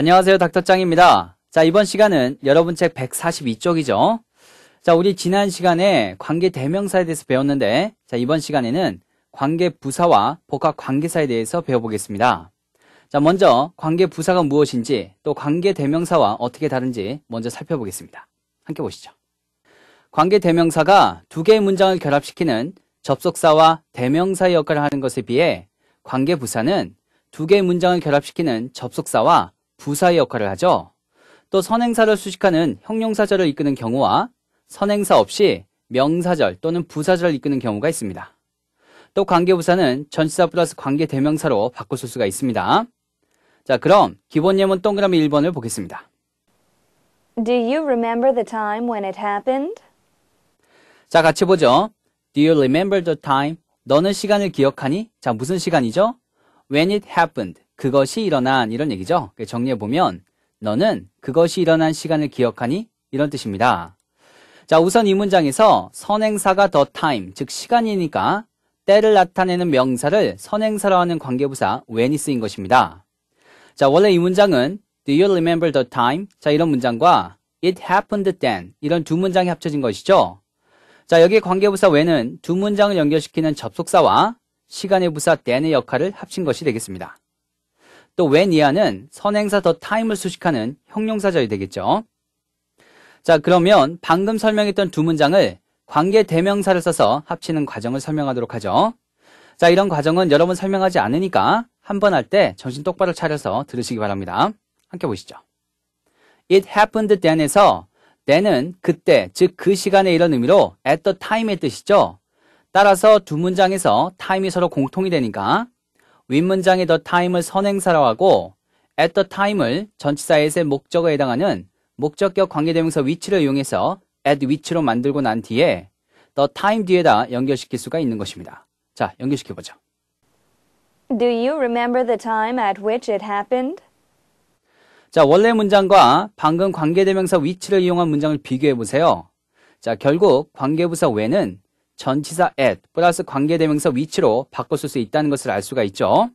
안녕하세요. 닥터짱입니다. 자, 이번 시간은 여러분 책 142쪽이죠. 자, 우리 지난 시간에 관계 대명사에 대해서 배웠는데, 자, 이번 시간에는 관계 부사와 복합 관계사에 대해서 배워보겠습니다. 자, 먼저 관계 부사가 무엇인지, 또 관계 대명사와 어떻게 다른지 먼저 살펴보겠습니다. 함께 보시죠. 관계 대명사가 두 개의 문장을 결합시키는 접속사와 대명사의 역할을 하는 것에 비해 관계 부사는 두 개의 문장을 결합시키는 접속사와 부사의 역할을 하죠. 또 선행사를 수식하는 형용사절을 이끄는 경우와 선행사 없이 명사절 또는 부사절을 이끄는 경우가 있습니다. 또 관계부사는 전치사 플러스 관계대명사로 바꿔 쓸 수가 있습니다. 자, 그럼 기본 예문 동그라미 1번을 보겠습니다. Do you remember the time when it happened? 자, 같이 보죠. Do you remember the time? 너는 시간을 기억하니? 자, 무슨 시간이죠? When it happened. 그것이 일어난 이런 얘기죠. 정리해 보면 너는 그것이 일어난 시간을 기억하니? 이런 뜻입니다. 자, 우선 이 문장에서 선행사가 the time, 즉 시간이니까 때를 나타내는 명사를 선행사로 하는 관계부사 when이 쓰인 것입니다. 자, 원래 이 문장은 Do you remember the time? 자, 이런 문장과 It happened then 이런 두 문장이 합쳐진 것이죠. 자, 여기 관계부사 when은 두 문장을 연결시키는 접속사와 시간의 부사 then의 역할을 합친 것이 되겠습니다. 또 when 이하는 선행사 the time을 수식하는 형용사절이 되겠죠. 자, 그러면 방금 설명했던 두 문장을 관계 대명사를 써서 합치는 과정을 설명하도록 하죠. 자, 이런 과정은 여러분 설명하지 않으니까 한 번 할 때 정신 똑바로 차려서 들으시기 바랍니다. 함께 보시죠. It happened then에서 then은 그때, 즉 그 시간에 이런 의미로 at the time의 뜻이죠. 따라서 두 문장에서 time이 서로 공통이 되니까 윗문장의 the time을 선행사로 하고 at the time을 전치사에서의 목적어에 해당하는 목적격 관계대명사 위치를 이용해서 at 위치로 만들고 난 뒤에 the time 뒤에다 연결시킬 수가 있는 것입니다. 자, 연결시켜보죠. Do you remember the time at which it happened? 자, 원래 문장과 방금 관계대명사 위치를 이용한 문장을 비교해보세요. 자, 결국 관계부사 when은 전치사 at 플러스 관계대명사 위치로 바꿔 쓸 수 있다는 것을 알 수가 있죠.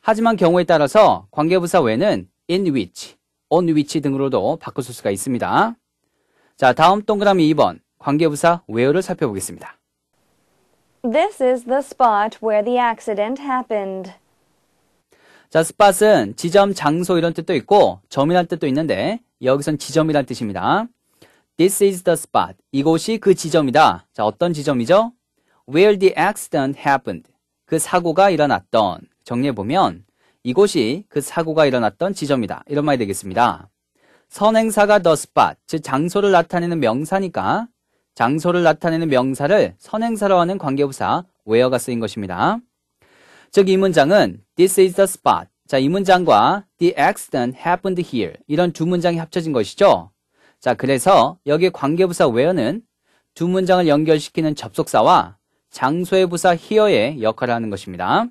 하지만 경우에 따라서 관계부사 when은 in which, on which 등으로도 바꿔 쓸 수가 있습니다. 자, 다음 동그라미 2번 관계부사 where를 살펴보겠습니다. This is the spot where the accident happened. 자, spot은 지점, 장소 이런 뜻도 있고 점이란 뜻도 있는데 여기선 지점이란 뜻입니다. This is the spot. 이곳이 그 지점이다. 자, 어떤 지점이죠? Where the accident happened. 그 사고가 일어났던. 정리해보면 이곳이 그 사고가 일어났던 지점이다. 이런 말이 되겠습니다. 선행사가 the spot, 즉 장소를 나타내는 명사니까 장소를 나타내는 명사를 선행사로 하는 관계부사 where가 쓰인 것입니다. 즉 이 문장은 this is the spot. 자, 이 문장과 the accident happened here. 이런 두 문장이 합쳐진 것이죠. 자, 그래서 여기 관계부사 where는 두 문장을 연결시키는 접속사와 장소의 부사 here의 역할을 하는 것입니다.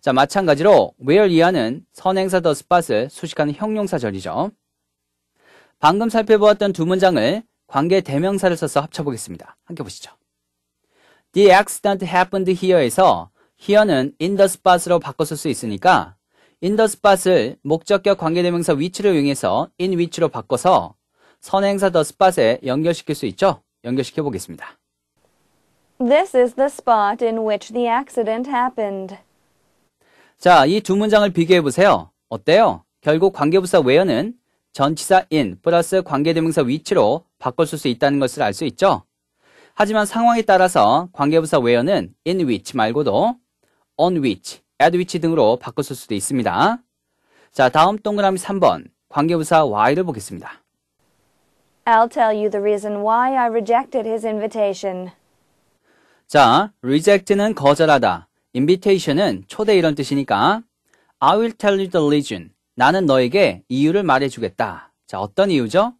자, 마찬가지로 where 이하는 선행사 the spot을 수식하는 형용사절이죠. 방금 살펴보았던 두 문장을 관계 대명사를 써서 합쳐보겠습니다. 함께 보시죠. The accident happened here에서 here는 in the spot으로 바꿔 쓸 수 있으니까 in the spot을 목적격 관계대명사 위치를 이용해서 in which로 바꿔서 선행사 the spot에 연결시킬 수 있죠? 연결시켜 보겠습니다. This is the spot in which the accident happened. 자, 이 두 문장을 비교해 보세요. 어때요? 결국 관계부사 where는 전치사 in 플러스 관계대명사 위치로 바꿔 쓸 수 있다는 것을 알 수 있죠? 하지만 상황에 따라서 관계부사 where는 in which 말고도 on which, at which 등으로 바꿔 쓸 수도 있습니다. 자, 다음 동그라미 3번 관계부사 why를 보겠습니다. I'll tell you the reason why I rejected his invitation. 자, reject는 거절하다, invitation은 초대 이런 뜻이니까 I will tell you the reason. 나는 너에게 이유를 말해주겠다. 자, 어떤 이유죠?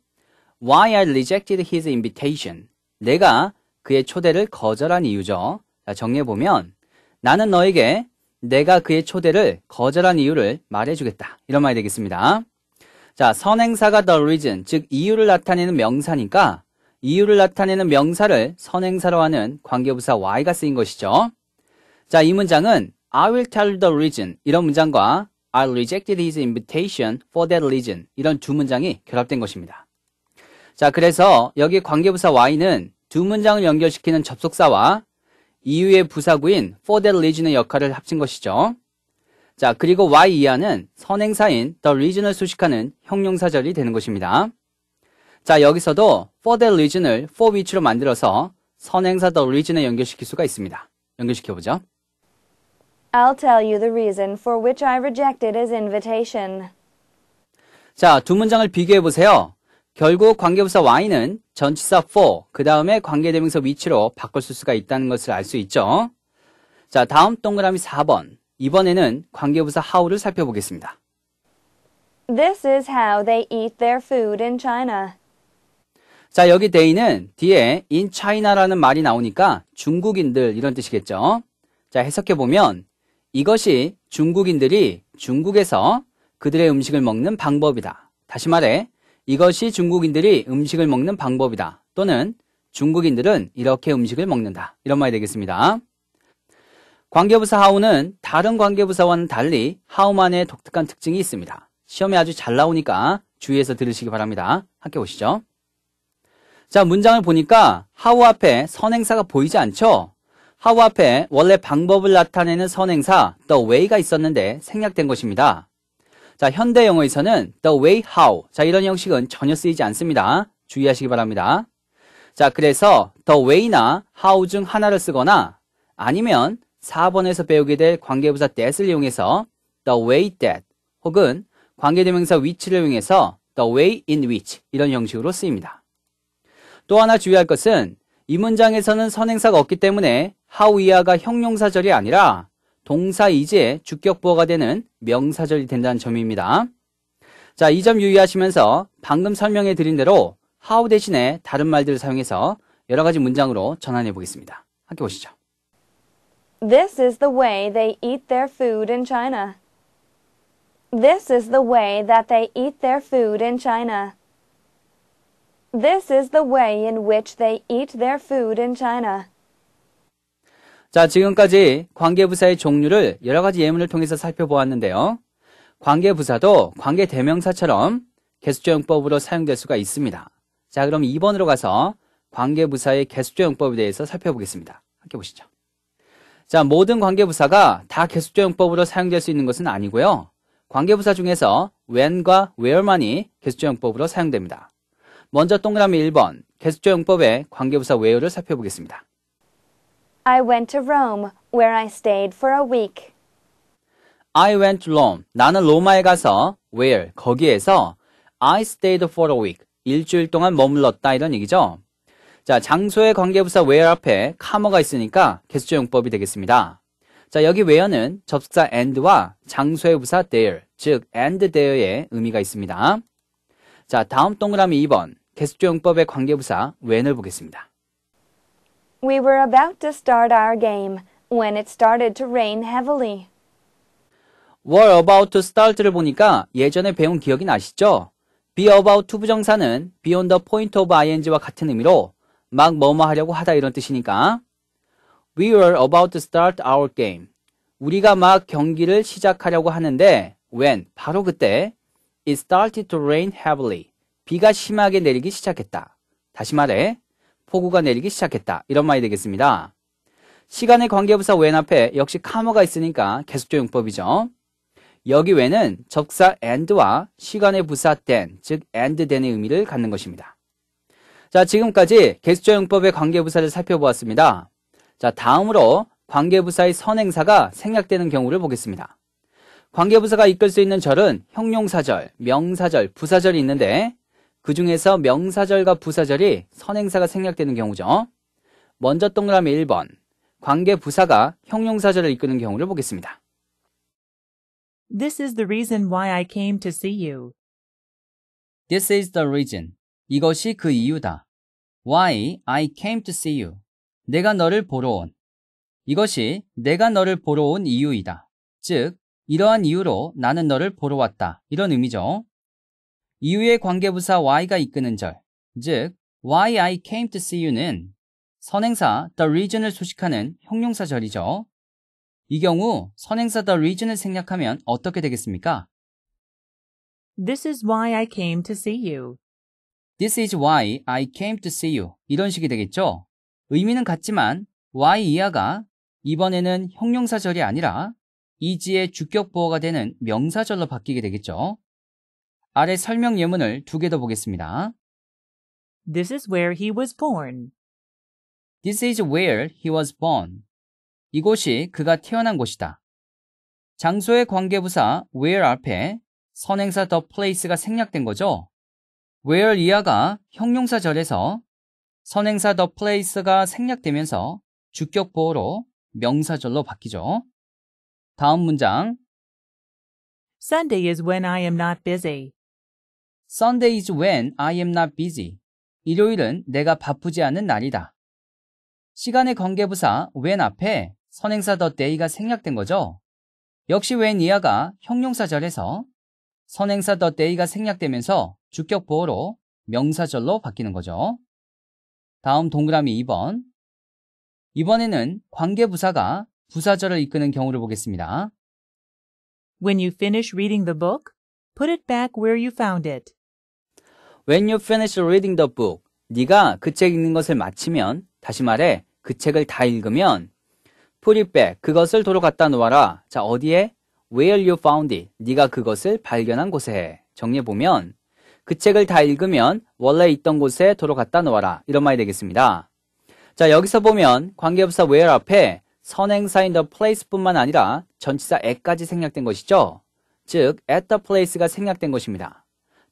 Why I rejected his invitation. 내가 그의 초대를 거절한 이유죠. 자, 정리해보면 나는 너에게 내가 그의 초대를 거절한 이유를 말해주겠다. 이런 말이 되겠습니다. 자, 선행사가 the reason, 즉 이유를 나타내는 명사니까 이유를 나타내는 명사를 선행사로 하는 관계부사 why가 쓰인 것이죠. 자, 이 문장은 I will tell the reason 이런 문장과 I rejected his invitation for that reason. 이런 두 문장이 결합된 것입니다. 자, 그래서 여기 관계부사 Y는 두 문장을 연결시키는 접속사와 이유의 부사구인 for that reason의 역할을 합친 것이죠. 자, 그리고 Y 이하는 선행사인 the reason을 수식하는 형용사절이 되는 것입니다. 자, 여기서도 for that reason을 for which로 만들어서 선행사 the reason에 연결시킬 수가 있습니다. 연결시켜 보죠. I'll tell you the reason for which I rejected his invitation. 자, 두 문장을 비교해 보세요. 결국 관계부사 Y는 전치사 for, 그 다음에 관계대명사 which로 쓸 수가 있다는 것을 알 수 있죠. 자, 다음 동그라미 4번. 이번에는 관계부사 how를 살펴보겠습니다. This is how they eat their food in China. 자, 여기 they는 뒤에 in China라는 말이 나오니까 중국인들 이런 뜻이겠죠. 자, 해석해 보면 이것이 중국인들이 중국에서 그들의 음식을 먹는 방법이다. 다시 말해 이것이 중국인들이 음식을 먹는 방법이다. 또는 중국인들은 이렇게 음식을 먹는다. 이런 말이 되겠습니다. 관계부사 how는 다른 관계부사와는 달리 how만의 독특한 특징이 있습니다. 시험에 아주 잘 나오니까 주의해서 들으시기 바랍니다. 함께 보시죠. 자, 문장을 보니까 how 앞에 선행사가 보이지 않죠? how 앞에 원래 방법을 나타내는 선행사 the way가 있었는데 생략된 것입니다. 자, 현대 영어에서는 the way how. 자, 이런 형식은 전혀 쓰이지 않습니다. 주의하시기 바랍니다. 자, 그래서 the way나 how 중 하나를 쓰거나 아니면 4번에서 배우게 될 관계부사 that을 이용해서 the way that 혹은 관계대명사 which를 이용해서 the way in which 이런 형식으로 쓰입니다. 또 하나 주의할 것은 이 문장에서는 선행사가 없기 때문에 how 이하가 형용사절이 아니라 동사 이제의 주격보어가 되는 명사절이 된다는 점입니다. 자, 이 점 유의하시면서 방금 설명해 드린 대로 how 대신에 다른 말들을 사용해서 여러 가지 문장으로 전환해 보겠습니다. 함께 보시죠. This is the way they eat their food in China. This is the way that they eat their food in China. This is the way in which they eat their food in China. 자, 지금까지 관계부사의 종류를 여러 가지 예문을 통해서 살펴보았는데요. 관계부사도 관계대명사처럼 개수조용법으로 사용될 수가 있습니다. 자, 그럼 2번으로 가서 관계부사의 개수조용법에 대해서 살펴보겠습니다. 함께 보시죠. 자, 모든 관계부사가 다 개수조용법으로 사용될 수 있는 것은 아니고요. 관계부사 중에서 when과 where만이 개수조용법으로 사용됩니다. 먼저 동그라미 1번 개수조용법의 관계부사 where를 살펴보겠습니다. I went to Rome, where I stayed for a week. I went to Rome. 나는 로마에 가서 where 거기에서 I stayed for a week. 일주일 동안 머물렀다 이런 얘기죠. 자, 장소의 관계부사 where 앞에 카머가 있으니까 개수조 용법이 되겠습니다. 자, 여기 where는 접속사 and와 장소의 부사 there, 즉 and there의 의미가 있습니다. 자, 다음 동그라미 2번 개수조 용법의 관계부사 when을 보겠습니다. We were about to start our game when it started to rain heavily. were about to start를 보니까 예전에 배운 기억이 나시죠? be about to 부정사는 beyond the point of ing와 같은 의미로 막 뭐뭐 하려고 하다 이런 뜻이니까 We were about to start our game. 우리가 막 경기를 시작하려고 하는데 when 바로 그때 it started to rain heavily. 비가 심하게 내리기 시작했다. 다시 말해 폭우가 내리기 시작했다. 이런 말이 되겠습니다. 시간의 관계부사 when 앞에 역시 카머가 있으니까 계속조 용법이죠. 여기 외는 적사 and와 시간의 부사 then, 즉 and then의 의미를 갖는 것입니다. 자, 지금까지 개수조용법의 관계부사를 살펴보았습니다. 자, 다음으로 관계부사의 선행사가 생략되는 경우를 보겠습니다. 관계부사가 이끌 수 있는 절은 형용사절, 명사절, 부사절이 있는데 그 중에서 명사절과 부사절이 선행사가 생략되는 경우죠. 먼저 동그라미 1번, 관계부사가 형용사절을 이끄는 경우를 보겠습니다. This is the reason why I came to see you. This is the reason. 이것이 그 이유다. Why I came to see you. 내가 너를 보러 온. 이것이 내가 너를 보러 온 이유이다. 즉, 이러한 이유로 나는 너를 보러 왔다. 이런 의미죠. 이유의 관계부사 why가 이끄는 절, 즉, why I came to see you는 선행사 the reason을 수식하는 형용사 절이죠. 이 경우 선행사 the reason을 생략하면 어떻게 되겠습니까? This is why I came to see you. This is why I came to see you. 이런 식이 되겠죠? 의미는 같지만 why 이하가 이번에는 형용사절이 아니라 is의 주격 보어가 되는 명사절로 바뀌게 되겠죠? 아래 설명 예문을 두 개 더 보겠습니다. This is where he was born. This is where he was born. 이곳이 그가 태어난 곳이다. 장소의 관계부사 where 앞에 선행사 the place가 생략된 거죠. Where 이하가 형용사절에서 선행사 the place가 생략되면서 주격 보호로 명사절로 바뀌죠. 다음 문장. Sunday is when I am not busy. Sunday is when I am not busy. 일요일은 내가 바쁘지 않은 날이다. 시간의 관계부사 when 앞에 선행사 the day가 생략된 거죠. 역시 when 이하가 형용사절에서 선행사 the day가 생략되면서 주격 보호로 명사절로 바뀌는 거죠. 다음 동그라미 2번. 이번에는 관계부사가 부사절을 이끄는 경우를 보겠습니다. When you finish reading the book, put it back where you found it. When you finish reading the book, 네가 그 책 읽는 것을 마치면, 다시 말해 그 책을 다 읽으면 put it back, 그것을 도로 갖다 놓아라. 자, 어디에? Where you found it, 네가 그것을 발견한 곳에. 정리해보면 그 책을 다 읽으면 원래 있던 곳에 갖다 놓아라. 이런 말이 되겠습니다. 자, 여기서 보면 관계부사 where 앞에 선행사인 the place 뿐만 아니라 전치사 at까지 생략된 것이죠. 즉, at the place가 생략된 것입니다.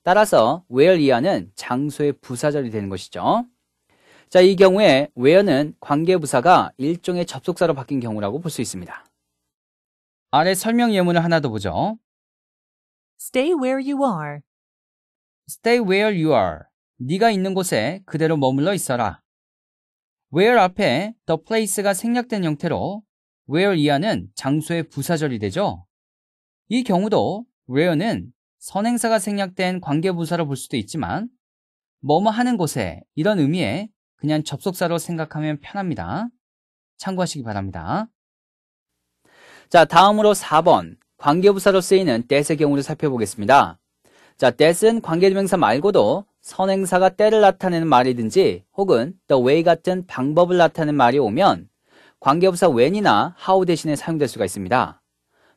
따라서 where 이하는 장소의 부사절이 되는 것이죠. 자, 이 경우에 where는 관계부사가 일종의 접속사로 바뀐 경우라고 볼 수 있습니다. 아래 설명 예문을 하나 더 보죠. Stay where you are. Stay where you are. 네가 있는 곳에 그대로 머물러 있어라. where 앞에 the place가 생략된 형태로 where 이하는 장소의 부사절이 되죠. 이 경우도 where는 선행사가 생략된 관계부사로 볼 수도 있지만 뭐뭐 하는 곳에 이런 의미의 그냥 접속사로 생각하면 편합니다. 참고하시기 바랍니다. 자, 다음으로 4번 관계부사로 쓰이는 that의 경우를 살펴보겠습니다. 자, that은 관계대명사 말고도 선행사가 때를 나타내는 말이든지 혹은 the way 같은 방법을 나타내는 말이 오면 관계부사 when이나 how 대신에 사용될 수가 있습니다.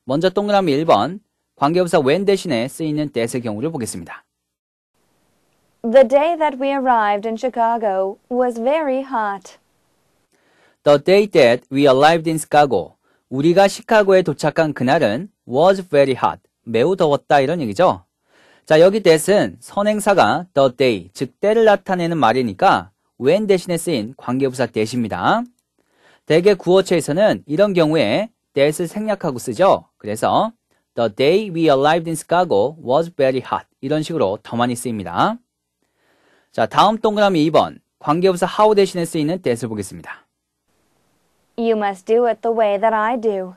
먼저 동그라미 1번 관계부사 when 대신에 쓰이는 that의 경우를 보겠습니다. The day that we arrived in Chicago was very hot. The day that we arrived in Chicago. 우리가 시카고에 도착한 그날은 was very hot. 매우 더웠다 이런 얘기죠. 자, 여기 that은 선행사가 the day, 즉 때를 나타내는 말이니까 when 대신에 쓰인 관계부사 that입니다. 대개 구어체에서는 이런 경우에 that을 생략하고 쓰죠. 그래서 the day we arrived in Chicago was very hot. 이런 식으로 더 많이 쓰입니다. 자, 다음 동그라미 2번. 관계부사 how 대신에 쓰이는 that을 보겠습니다. You must do it the way that I do.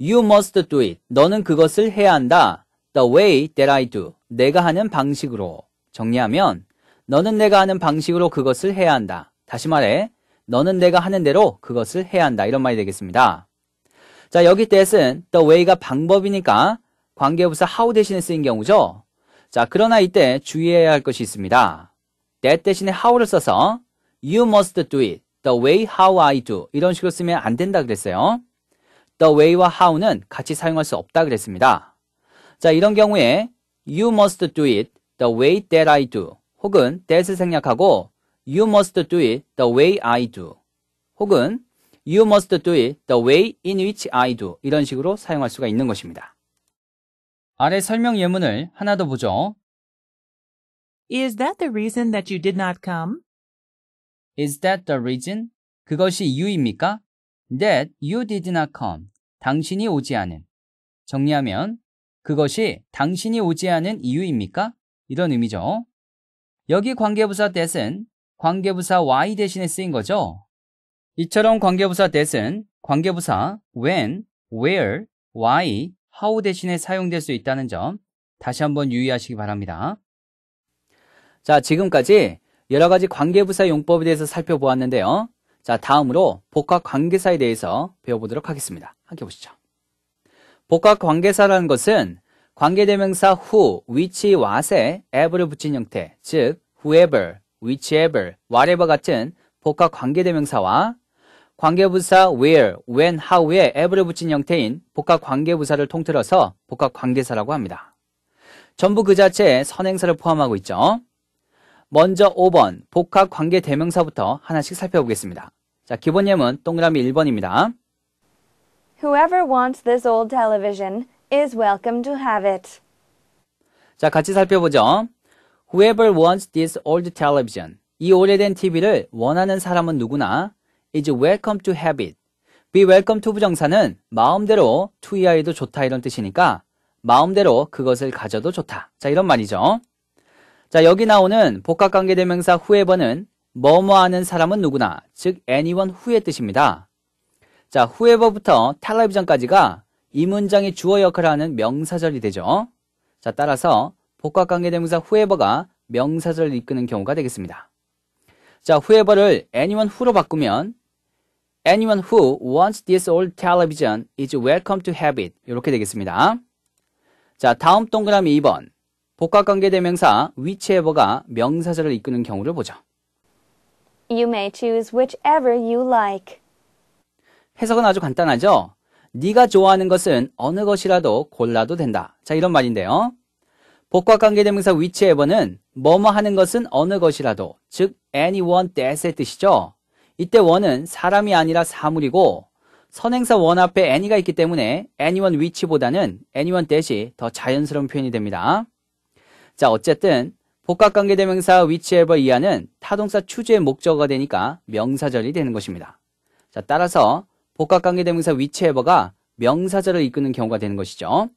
You must do it. 너는 그것을 해야 한다. The way that I do. 내가 하는 방식으로. 정리하면 너는 내가 하는 방식으로 그것을 해야 한다. 다시 말해 너는 내가 하는 대로 그것을 해야 한다. 이런 말이 되겠습니다. 자, 여기 that은 the way가 방법이니까 관계부사 how 대신에 쓰인 경우죠. 자, 그러나 이때 주의해야 할 것이 있습니다. that 대신에 how를 써서 you must do it the way how I do 이런 식으로 쓰면 안 된다 그랬어요. the way와 how는 같이 사용할 수 없다 그랬습니다. 자, 이런 경우에 you must do it the way that I do 혹은 that을 생략하고 you must do it the way I do 혹은 you must do it the way in which I do 이런 식으로 사용할 수가 있는 것입니다. 아래 설명 예문을 하나 더 보죠. Is that the reason that you did not come? Is that the reason? 그것이 이유입니까? That you did not come. 당신이 오지 않은. 정리하면 그것이 당신이 오지 않은 이유입니까? 이런 의미죠. 여기 관계부사 that은 관계부사 y 대신에 쓰인 거죠. 이처럼 관계부사 that은 관계부사 when, where, why, how 대신에 사용될 수 있다는 점 다시 한번 유의하시기 바랍니다. 자, 지금까지 여러 가지 관계부사 용법에 대해서 살펴보았는데요. 자, 다음으로 복합 관계사에 대해서 배워보도록 하겠습니다. 함께 보시죠. 복합 관계사라는 것은 관계대명사 who, which, what에 ever를 붙인 형태, 즉 whoever, whichever, whatever 같은 복합 관계대명사와 관계부사 where, when, how에 ever를 붙인 형태인 복합 관계부사를 통틀어서 복합 관계사라고 합니다. 전부 그 자체에 선행사를 포함하고 있죠. 먼저 5번 복합 관계 대명사부터 하나씩 살펴보겠습니다. 자, 기본 예문 동그라미 1번입니다. Whoever wants this old television is welcome to have it. 자, 같이 살펴보죠. Whoever wants this old television. 이 오래된 TV를 원하는 사람은 누구나 is welcome to have it. be welcome to 부정사는 마음대로 투이하여도 좋다 이런 뜻이니까 마음대로 그것을 가져도 좋다. 자, 이런 말이죠. 자, 여기 나오는 복합관계대명사 whoever는 뭐뭐 하는 사람은 누구나, 즉 anyone who의 뜻입니다. 자, whoever부터 텔레비전까지가 이 문장의 주어 역할을 하는 명사절이 되죠. 자, 따라서 복합 관계대명사 whoever가 명사절을 이끄는 경우가 되겠습니다. 자, whoever를 anyone who로 바꾸면 anyone who wants this old television is welcome to have it. 이렇게 되겠습니다. 자, 다음 동그라미 2번. 복합 관계 대명사 whichever가 명사절을 이끄는 경우를 보죠. You may choose whichever you like. 해석은 아주 간단하죠? 네가 좋아하는 것은 어느 것이라도 골라도 된다. 자, 이런 말인데요. 복합관계대명사 whichever는 뭐뭐 하는 것은 어느 것이라도, 즉 anyone that의 뜻이죠. 이때 one은 사람이 아니라 사물이고 선행사 one 앞에 any가 있기 때문에 anyone which보다는 anyone that이 더 자연스러운 표현이 됩니다. 자, 어쨌든 복합 관계대명사 whichever 이하는 타동사 추주의 목적어가 되니까 명사절이 되는 것입니다. 자, 따라서 복합관계대명사 whichever가 명사절을 이끄는 경우가 되는 것이죠.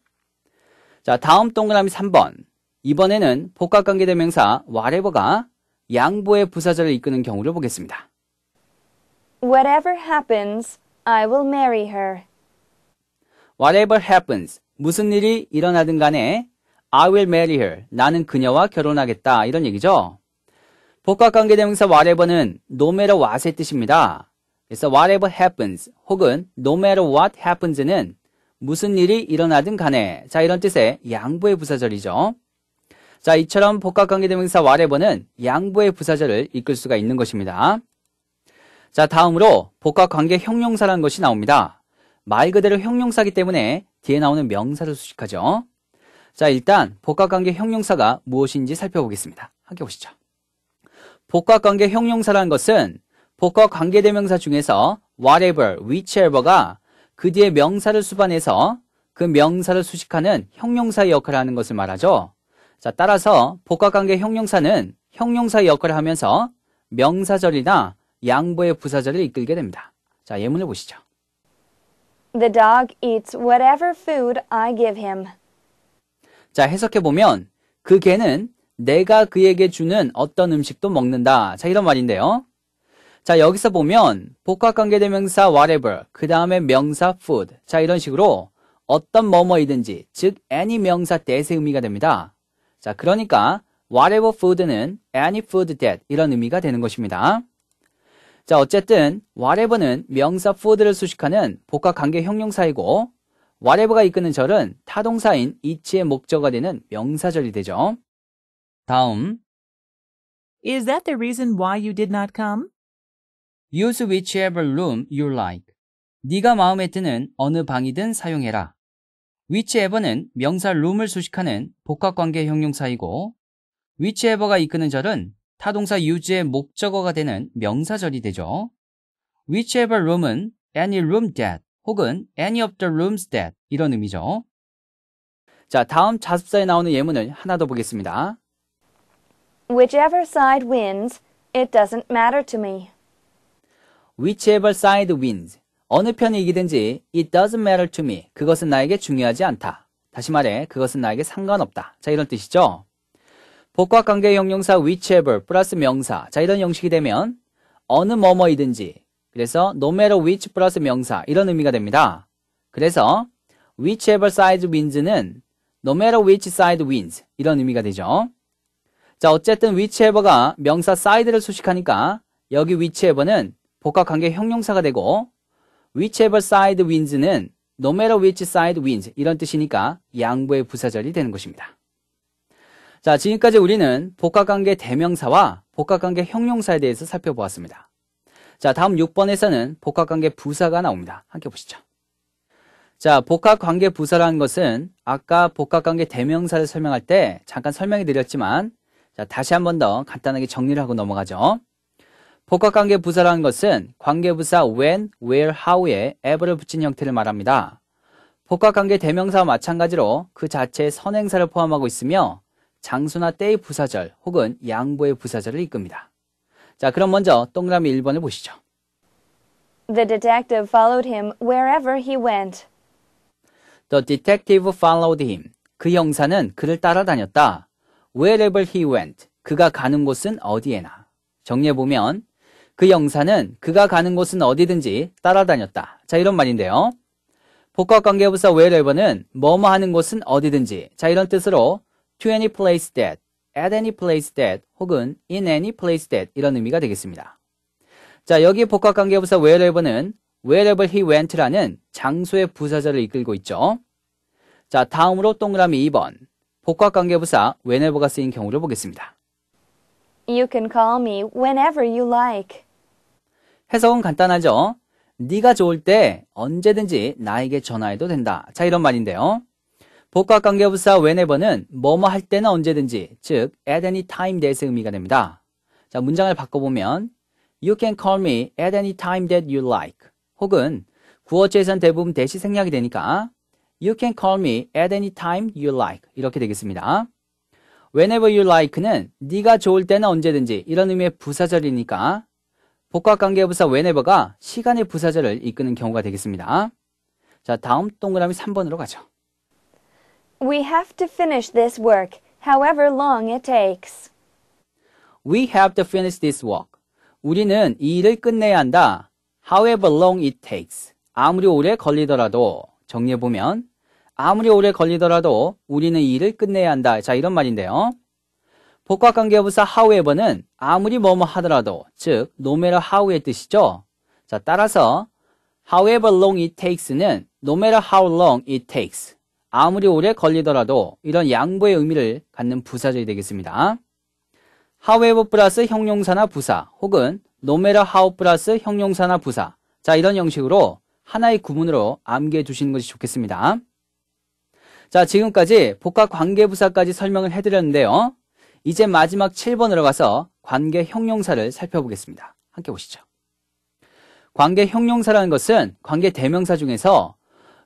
자, 다음 동그라미 3번. 이번에는 복합관계대명사 whatever가 양보의 부사절을 이끄는 경우를 보겠습니다. Whatever happens, I will marry her. Whatever happens, 무슨 일이 일어나든 간에 I will marry her, 나는 그녀와 결혼하겠다 이런 얘기죠. 복합관계대명사 whatever는 no matter what의 뜻입니다. 그래서 whatever happens 혹은 no matter what happens는 무슨 일이 일어나든 간에 자 이런 뜻의 양보의 부사절이죠. 자 이처럼 복합관계대명사 whatever는 양보의 부사절을 이끌 수가 있는 것입니다. 자 다음으로 복합관계 형용사라는 것이 나옵니다. 말 그대로 형용사기 때문에 뒤에 나오는 명사를 수식하죠. 자 일단 복합관계 형용사가 무엇인지 살펴보겠습니다. 함께 보시죠. 복합관계 형용사라는 것은 복합관계대명사 중에서 whatever, whichever가 그 뒤에 명사를 수반해서 그 명사를 수식하는 형용사의 역할을 하는 것을 말하죠. 자, 따라서 복합관계 형용사는 형용사의 역할을 하면서 명사절이나 양보의 부사절을 이끌게 됩니다. 자, 예문을 보시죠. The dog eats whatever food I give him. 자, 해석해 보면 그 개는 내가 그에게 주는 어떤 음식도 먹는다. 자, 이런 말인데요. 자, 여기서 보면 복합 관계대명사 whatever, 그 다음에 명사 food. 자, 이런 식으로 어떤 뭐뭐이든지, 즉 any 명사 that의 의미가 됩니다. 자, 그러니까 whatever food는 any food that 이런 의미가 되는 것입니다. 자, 어쨌든 whatever는 명사 food를 수식하는 복합 관계 형용사이고 whatever가 이끄는 절은 타동사인 each의 목적어가 되는 명사절이 되죠. 다음 Is that the reason why you did not come? Use whichever room you like. 네가 마음에 드는 어느 방이든 사용해라. whichever는 명사 room을 수식하는 복합관계 형용사이고 whichever가 이끄는 절은 타동사 use의 목적어가 되는 명사절이 되죠. whichever room은 any room that 혹은 any of the rooms that 이런 의미죠. 자, 다음 자습사에 나오는 예문을 하나 더 보겠습니다. Whichever side wins, it doesn't matter to me. Whichever side wins. 어느 편이 이기든지 it doesn't matter to me. 그것은 나에게 중요하지 않다. 다시 말해 그것은 나에게 상관없다. 자 이런 뜻이죠. 복합관계 형용사 whichever 플러스 명사. 자 이런 형식이 되면 어느 뭐뭐이든지 그래서 no matter which 플러스 명사 이런 의미가 됩니다. 그래서 whichever side wins는 no matter which side wins 이런 의미가 되죠. 자 어쨌든 whichever가 명사 side를 수식하니까 여기 whichever는 복합관계 형용사가 되고 whichever side wins는 no matter which side wins 이런 뜻이니까 양보의 부사절이 되는 것입니다. 자, 지금까지 우리는 복합관계 대명사와 복합관계 형용사에 대해서 살펴보았습니다. 자, 다음 6번에서는 복합관계 부사가 나옵니다. 함께 보시죠. 자, 복합관계 부사라는 것은 아까 복합관계 대명사를 설명할 때 잠깐 설명해 드렸지만 자, 다시 한 번 더 간단하게 정리를 하고 넘어가죠. 복합관계 부사라는 것은 관계부사 when, where, how에 ever를 붙인 형태를 말합니다. 복합관계 대명사와 마찬가지로 그 자체에 선행사를 포함하고 있으며 장소나 때의 부사절 혹은 양보의 부사절을 이끕니다. 자, 그럼 먼저 동그라미 1번을 보시죠. The detective followed him wherever he went. The detective followed him. 그 형사는 그를 따라다녔다. Wherever he went. 그가 가는 곳은 어디에나. 정리해보면 그 형사는 그가 가는 곳은 어디든지 따라다녔다. 자, 이런 말인데요. 복합 관계부사 wherever는 뭐뭐 하는 곳은 어디든지. 자, 이런 뜻으로 to any place that, at any place that, 혹은 in any place that 이런 의미가 되겠습니다. 자, 여기 복합 관계부사 wherever는 wherever he went라는 장소의 부사절을 이끌고 있죠. 자, 다음으로 동그라미 2번. 복합 관계부사 whenever가 쓰인 경우를 보겠습니다. You can call me whenever you like. 해석은 간단하죠. 네가 좋을 때 언제든지 나에게 전화해도 된다. 자, 이런 말인데요. 복합 관계부사 whenever는 뭐뭐 할 때는 언제든지, 즉 at any time that의 의미가 됩니다. 자, 문장을 바꿔보면 You can call me at any time that you like. 혹은 구어체에선 대부분 대시 생략이 되니까 You can call me at any time you like. 이렇게 되겠습니다. Whenever you like는 네가 좋을 때는 언제든지 이런 의미의 부사절이니까 복합관계부사 whenever가 시간의 부사절을 이끄는 경우가 되겠습니다. 자, 다음 동그라미 3번으로 가죠. We have to finish this work, however long it takes. We have to finish this work. 우리는 이 일을 끝내야 한다. However long it takes. 아무리 오래 걸리더라도 정리해 보면 아무리 오래 걸리더라도 우리는 이 일을 끝내야 한다. 자, 이런 말인데요. 복합관계부사 however는 아무리 뭐뭐 하더라도 즉 no matter how의 뜻이죠. 자, 따라서 however long it takes는 no matter how long it takes. 아무리 오래 걸리더라도 이런 양보의 의미를 갖는 부사절이 되겠습니다. however 플러스 형용사나 부사 혹은 no matter how 플러스 형용사나 부사 자 이런 형식으로 하나의 구문으로 암기해 주시는 것이 좋겠습니다. 자 지금까지 복합 관계부사까지 설명을 해드렸는데요. 이제 마지막 7번으로 가서 관계 형용사를 살펴보겠습니다. 함께 보시죠. 관계 형용사라는 것은 관계 대명사 중에서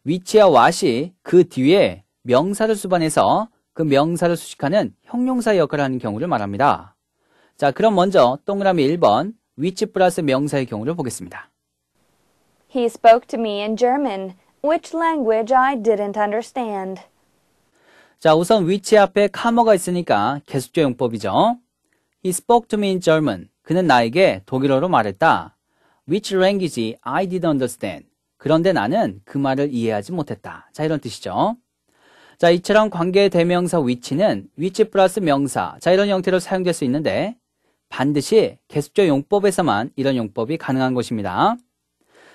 위치와 what이 그 뒤에 명사를 수반해서 그 명사를 수식하는 형용사 역할을 하는 경우를 말합니다. 자, 그럼 먼저 동그라미 1번 위치 플러스 명사의 경우를 보겠습니다. He spoke to me in German, which language I didn't understand. 자, 우선 위치 앞에 카머가 있으니까 계속적 용법이죠. He spoke to me in German. 그는 나에게 독일어로 말했다. Which language I didn't understand. 그런데 나는 그 말을 이해하지 못했다. 자, 이런 뜻이죠. 자, 이처럼 관계 대명사 위치는 위치 플러스 명사. 자, 이런 형태로 사용될 수 있는데 반드시 계속적 용법에서만 이런 용법이 가능한 것입니다.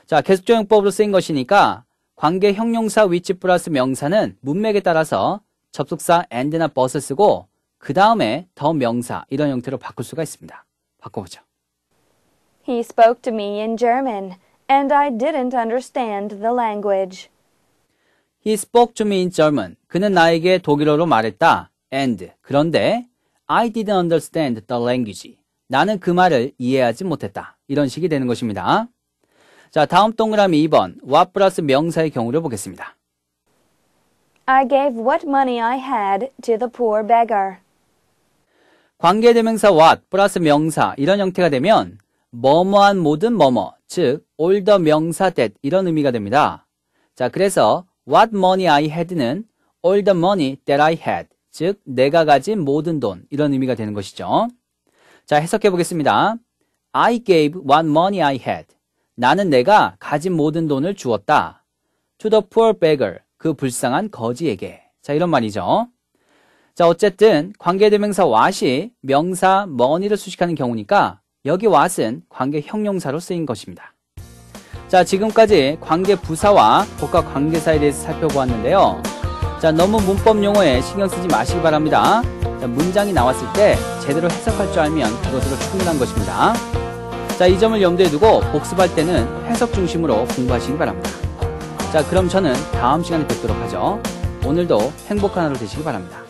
자, 계속적 용법으로 쓰인 것이니까 관계 형용사 위치 플러스 명사는 문맥에 따라서 접속사 and나 but을 쓰고 그 다음에 더 명사 이런 형태로 바꿀 수가 있습니다. 바꿔보죠. He spoke to me in German, and I didn't understand the language. He spoke to me in German. 그는 나에게 독일어로 말했다. And 그런데 I didn't understand the language. 나는 그 말을 이해하지 못했다. 이런 식이 되는 것입니다. 자, 다음 동그라미 2번 what 플러스 명사의 경우를 보겠습니다. I gave what money I had to the poor beggar. 관계대명사 what 플러스 명사 이런 형태가 되면 뭐뭐한 모든 뭐뭐 즉 all the 명사 that 이런 의미가 됩니다. 자 그래서 what money I had는 all the money that I had 즉 내가 가진 모든 돈 이런 의미가 되는 것이죠. 자 해석해 보겠습니다. I gave what money I had. 나는 내가 가진 모든 돈을 주었다. To the poor beggar. 그 불쌍한 거지에게. 자 이런 말이죠. 자, 어쨌든 관계대명사 what이 명사 money를 수식하는 경우니까 여기 what은 관계 형용사로 쓰인 것입니다. 자, 지금까지 관계 부사와 복합 관계사에 대해서 살펴보았는데요. 자, 너무 문법 용어에 신경 쓰지 마시기 바랍니다. 자, 문장이 나왔을 때 제대로 해석할 줄 알면 그것으로 충분한 것입니다. 자, 이 점을 염두에 두고 복습할 때는 해석 중심으로 공부하시기 바랍니다. 자, 그럼 저는 다음 시간에 뵙도록 하죠. 오늘도 행복한 하루 되시기 바랍니다.